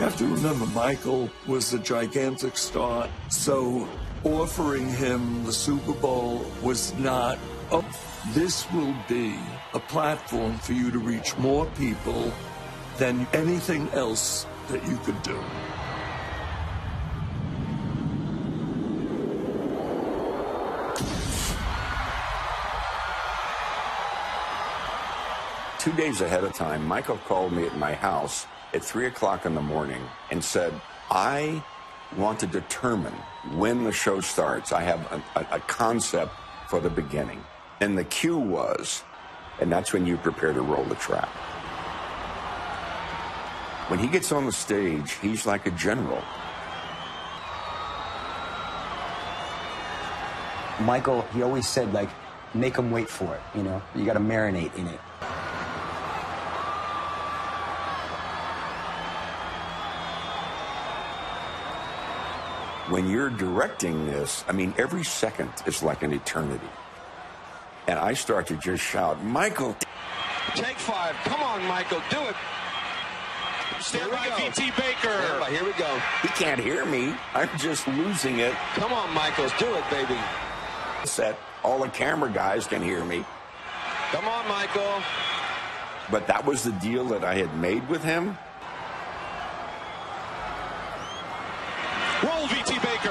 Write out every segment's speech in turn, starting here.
You have to remember, Michael was a gigantic star, so offering him the Super Bowl was not. This will be a platform for you to reach more people than anything else that you could do. Two days ahead of time, Michael called me at my house at 3 o'clock in the morning and said, I want to determine when the show starts. I have a, a, a concept for the beginning. And the cue was, and that's when you prepare to roll the trap. When he gets on the stage, he's like a general. Michael, he always said, like, make them wait for it, you know? You got to marinate in it. When you're directing this, I mean, every second is like an eternity. And I start to just shout, Michael. Take five. Come on, Michael. Do it. Stand by VT Baker. By. Here we go. He can't hear me. I'm just losing it. Come on, Michaels. Do it, baby. Set. All the camera guys can hear me. Come on, Michael. But that was the deal that I had made with him. Roll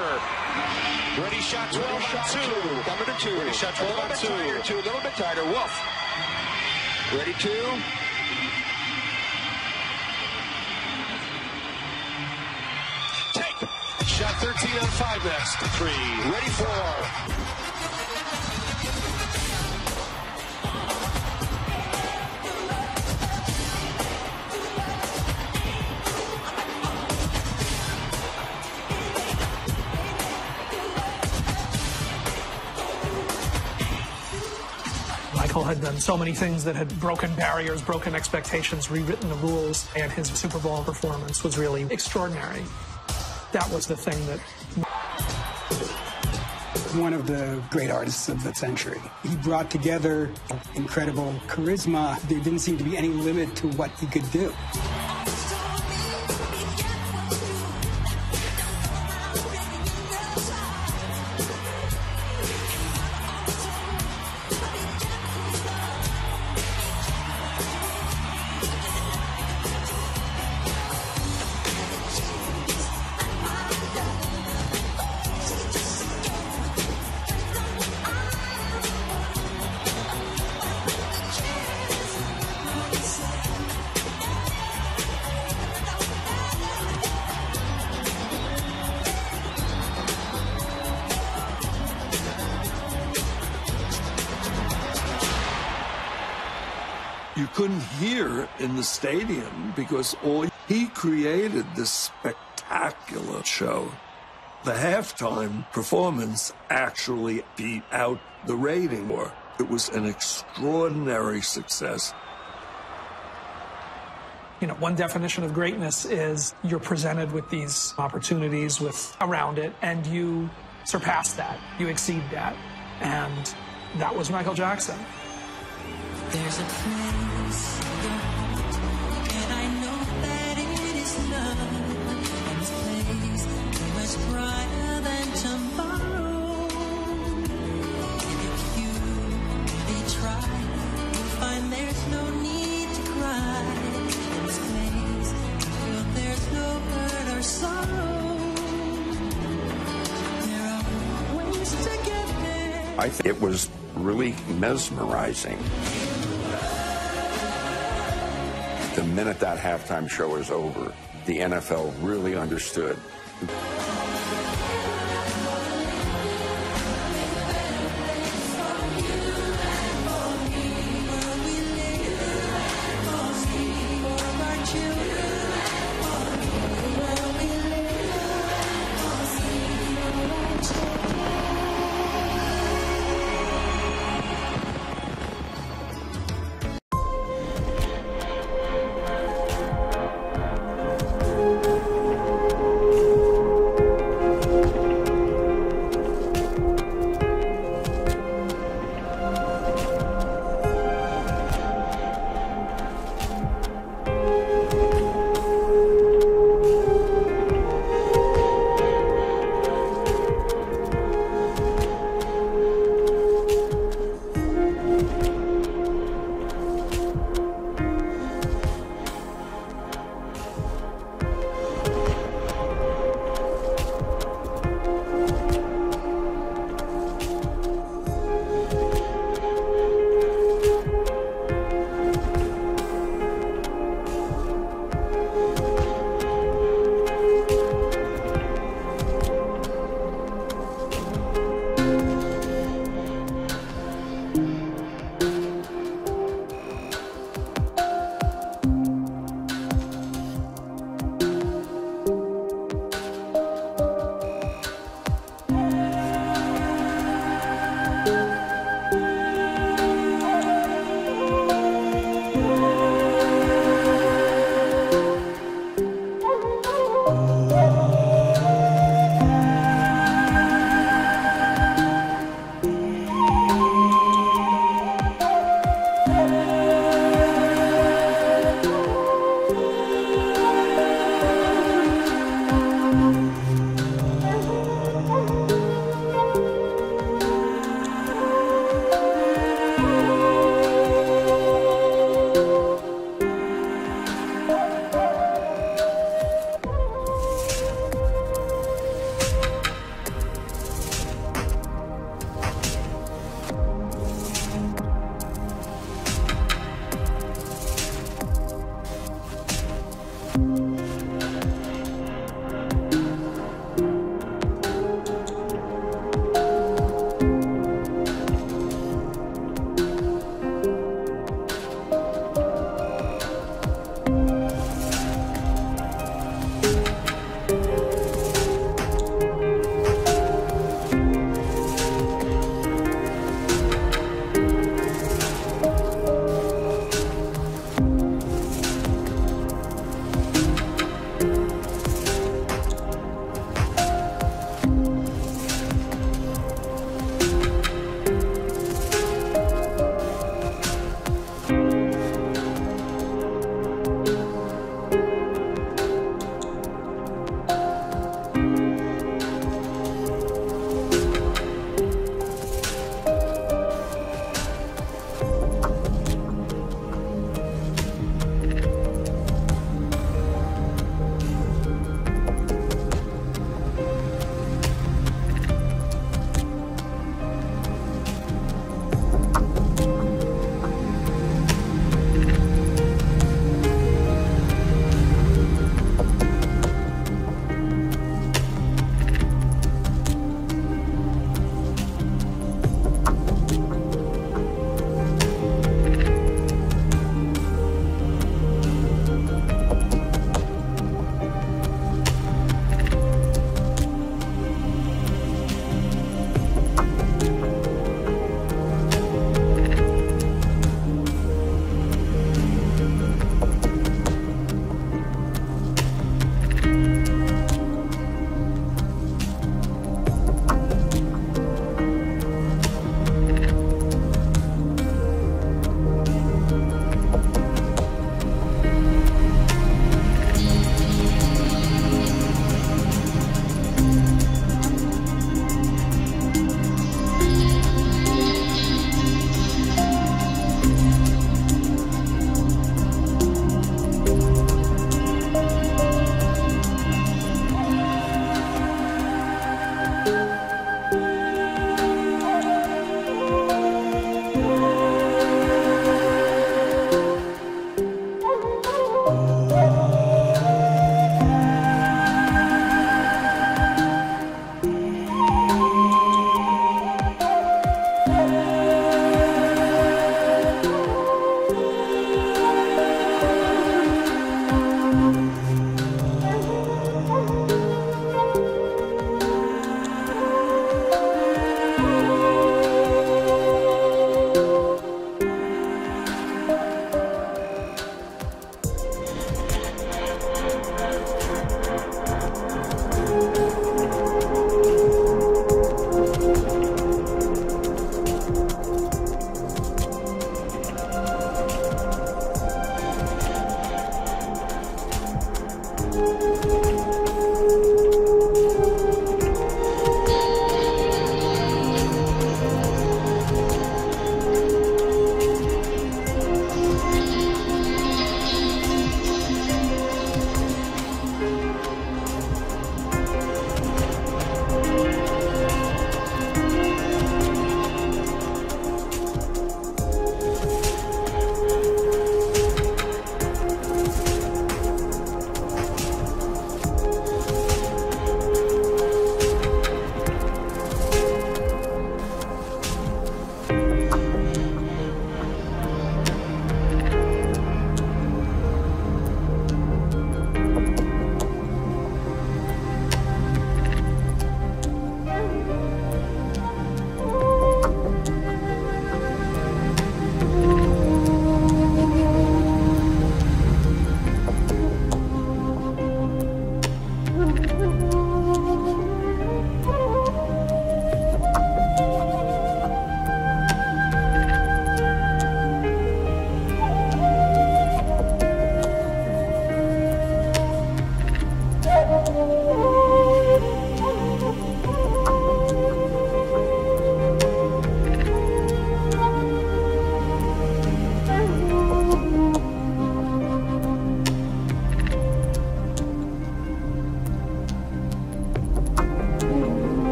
Ready shot 12 Ready shot two. two. Coming to two. Ready shot 12 a little bit two. tighter, two. A little bit tighter. Wolf. Ready two. Take. Shot 13 on five next. Three. Ready four. Had done so many things that had broken barriers, broken expectations, rewritten the rules, and his Super Bowl performance was really extraordinary. That was the thing that one of the great artists of the century. He brought together incredible charisma. There didn't seem to be any limit to what he could do. You couldn't hear in the stadium because all he created this spectacular show. The halftime performance actually beat out the rating, or it was an extraordinary success. you know, one definition of greatness is you're presented with these opportunities with around it and you surpass that. You exceed that. And that was Michael Jackson. There's a place I think it was really mesmerizing. The minute that halftime show was over, the NFL really understood